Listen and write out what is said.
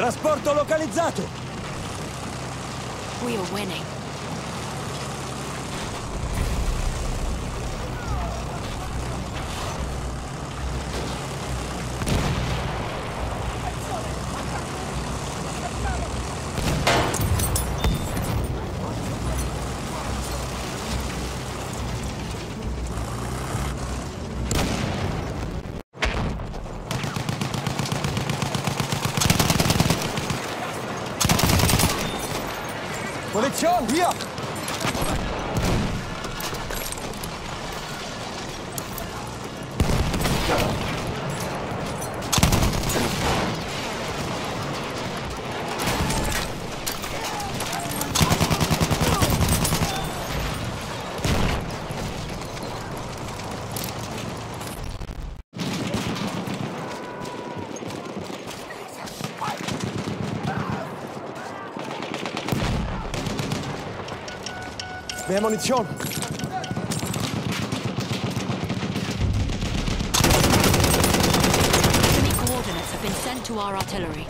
Trasporto localizzato! We are winning. Position, hier! Ja. Mehr Munition! Have our artillery.